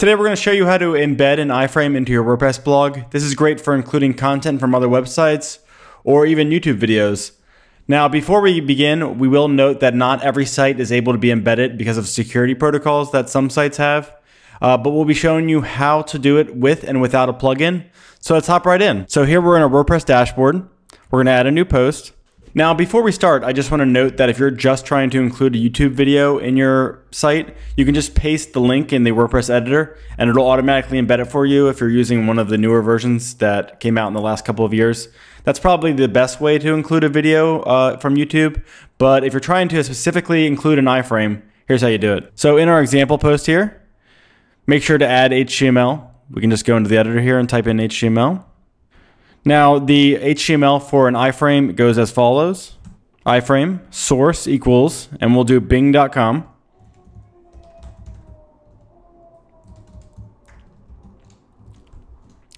Today we're going to show you how to embed an iframe into your WordPress blog. This is great for including content from other websites or even YouTube videos. Now, before we begin, we will note that not every site is able to be embedded because of security protocols that some sites have, uh, but we'll be showing you how to do it with and without a plugin. So let's hop right in. So here we're in our WordPress dashboard. We're going to add a new post. Now, before we start, I just want to note that if you're just trying to include a YouTube video in your site, you can just paste the link in the WordPress editor and it'll automatically embed it for you if you're using one of the newer versions that came out in the last couple of years. That's probably the best way to include a video uh, from YouTube. But if you're trying to specifically include an iframe, here's how you do it. So in our example post here, make sure to add HTML. We can just go into the editor here and type in HTML. Now, the HTML for an iframe goes as follows. iframe source equals, and we'll do bing.com.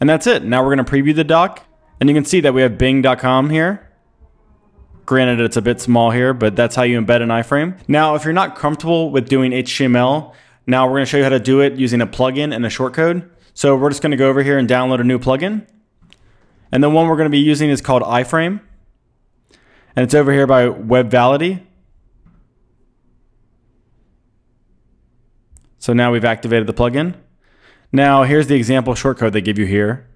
And that's it. Now we're going to preview the doc. And you can see that we have bing.com here. Granted, it's a bit small here, but that's how you embed an iframe. Now, if you're not comfortable with doing HTML, now we're going to show you how to do it using a plugin and a shortcode. So we're just going to go over here and download a new plugin. And the one we're going to be using is called iframe. And it's over here by webvitaly. So now we've activated the plugin. Now here's the example shortcode they give you here.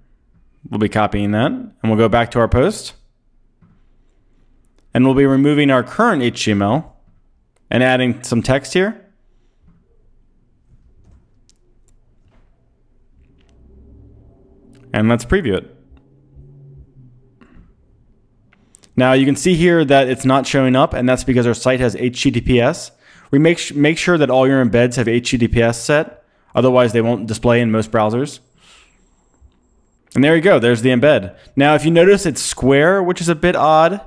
We'll be copying that and we'll go back to our post. And we'll be removing our current HTML and adding some text here. And let's preview it. Now you can see here that it's not showing up and that's because our site has HTTPS. We make, make sure that all your embeds have HTTPS set. Otherwise they won't display in most browsers. And there you go. There's the embed. Now, if you notice it's square, which is a bit odd,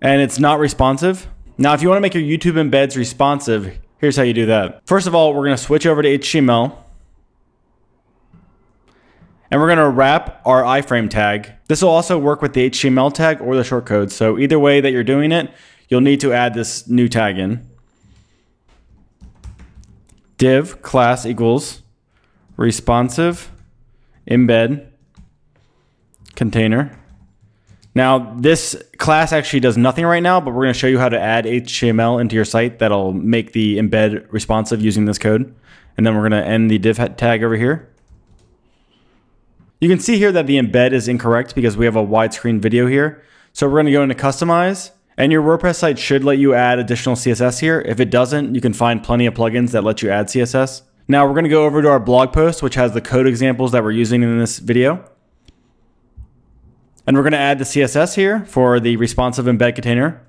and it's not responsive. Now, if you want to make your YouTube embeds responsive, here's how you do that. First of all, we're going to switch over to HTML. And we're going to wrap our iframe tag. This will also work with the HTML tag or the shortcode. So either way that you're doing it, you'll need to add this new tag in. Div class equals responsive embed container. Now, this class actually does nothing right now, but we're going to show you how to add HTML into your site that'll make the embed responsive using this code. And then we're going to end the div tag over here. You can see here that the embed is incorrect because we have a widescreen video here. So we're going to go into customize and your WordPress site should let you add additional CSS here. If it doesn't, you can find plenty of plugins that let you add CSS. Now we're going to go over to our blog post, which has the code examples that we're using in this video. And we're going to add the CSS here for the responsive embed container.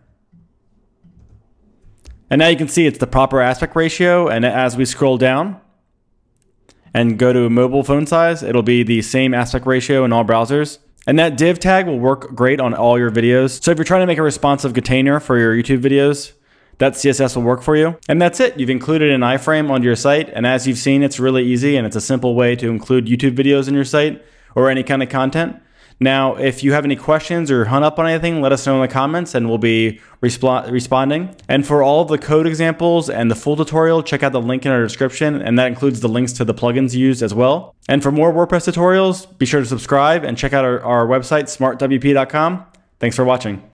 And now you can see it's the proper aspect ratio. And as we scroll down, and go to mobile phone size, it'll be the same aspect ratio in all browsers. And that div tag will work great on all your videos. So if you're trying to make a responsive container for your YouTube videos, that CSS will work for you. And that's it. You've included an iframe onto your site. And as you've seen, it's really easy and it's a simple way to include YouTube videos in your site or any kind of content. Now, if you have any questions or hung up on anything, let us know in the comments and we'll be responding. And for all of the code examples and the full tutorial, check out the link in our description, and that includes the links to the plugins used as well. And for more WordPress tutorials, be sure to subscribe and check out our, our website, smartwp.com. Thanks for watching.